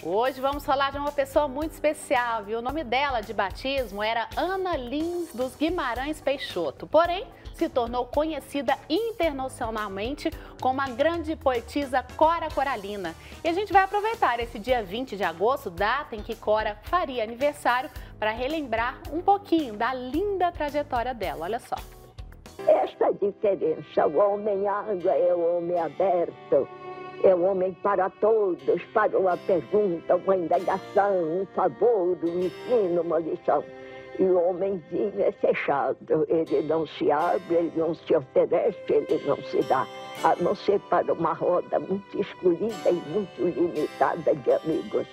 Hoje vamos falar de uma pessoa muito especial, viu? O nome dela de batismo era Ana Lins dos Guimarães Peixoto. Porém, se tornou conhecida internacionalmente como a grande poetisa Cora Coralina. E a gente vai aproveitar esse dia 20 de agosto, data em que Cora faria aniversário, para relembrar um pouquinho da linda trajetória dela. Olha só. Esta diferença, o homem água é o homem aberto é o homem para todos, para uma pergunta, uma indagação, um favor, um ensino, uma lição. E o homenzinho é fechado, ele não se abre, ele não se oferece, ele não se dá, a não ser para uma roda muito escolhida e muito limitada de amigos.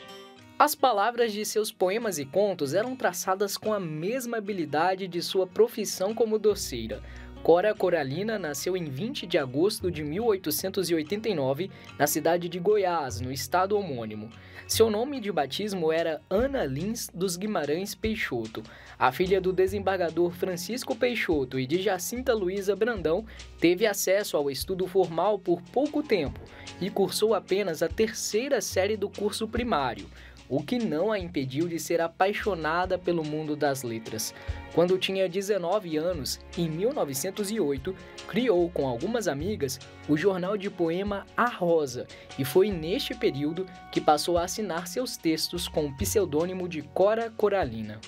As palavras de seus poemas e contos eram traçadas com a mesma habilidade de sua profissão como doceira. Cora Coralina nasceu em 20 de agosto de 1889 na cidade de Goiás, no estado homônimo. Seu nome de batismo era Ana Lins dos Guimarães Peixoto. A filha do desembargador Francisco Peixoto e de Jacinta Luiza Brandão teve acesso ao estudo formal por pouco tempo e cursou apenas a terceira série do curso primário o que não a impediu de ser apaixonada pelo mundo das letras. Quando tinha 19 anos, em 1908, criou com algumas amigas o jornal de poema A Rosa, e foi neste período que passou a assinar seus textos com o pseudônimo de Cora Coralina.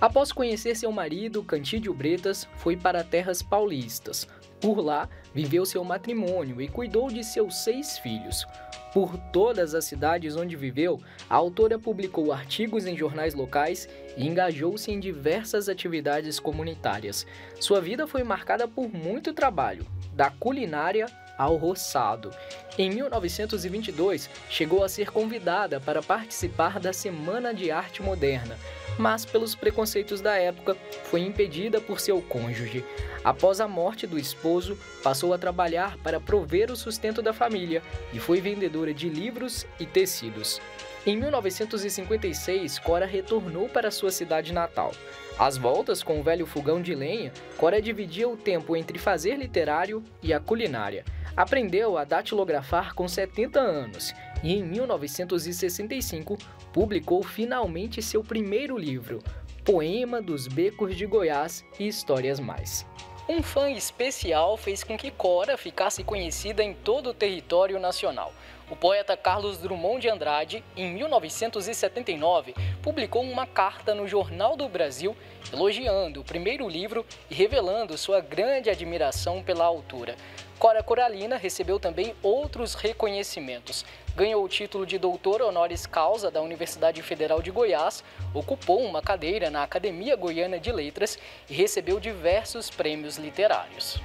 Após conhecer seu marido, Cantídio Bretas, foi para terras paulistas. Por lá, viveu seu matrimônio e cuidou de seus seis filhos. Por todas as cidades onde viveu, a autora publicou artigos em jornais locais e engajou-se em diversas atividades comunitárias. Sua vida foi marcada por muito trabalho, da culinária ao roçado. Em 1922, chegou a ser convidada para participar da Semana de Arte Moderna, mas pelos preconceitos da época foi impedida por seu cônjuge. Após a morte do esposo, passou a trabalhar para prover o sustento da família e foi vendedora de livros e tecidos. Em 1956, Cora retornou para sua cidade natal. Às voltas com o velho fogão de lenha, Cora dividia o tempo entre fazer literário e a culinária. Aprendeu a datilografar com 70 anos e, em 1965, publicou finalmente seu primeiro livro, Poema dos Becos de Goiás e Histórias Mais. Um fã especial fez com que Cora ficasse conhecida em todo o território nacional. O poeta Carlos Drummond de Andrade, em 1979, publicou uma carta no Jornal do Brasil elogiando o primeiro livro e revelando sua grande admiração pela autora. Cora Coralina recebeu também outros reconhecimentos. Ganhou o título de doutor honoris causa da Universidade Federal de Goiás, ocupou uma cadeira na Academia Goiana de Letras e recebeu diversos prêmios literários.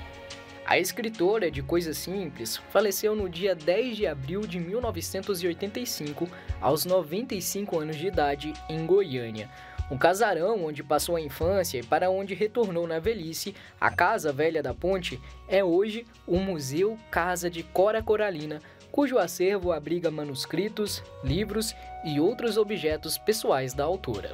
A escritora de Coisas Simples faleceu no dia 10 de abril de 1985, aos 95 anos de idade, em Goiânia. Um casarão onde passou a infância e para onde retornou na velhice, a Casa Velha da Ponte é hoje o Museu Casa de Cora Coralina, cujo acervo abriga manuscritos, livros e outros objetos pessoais da autora.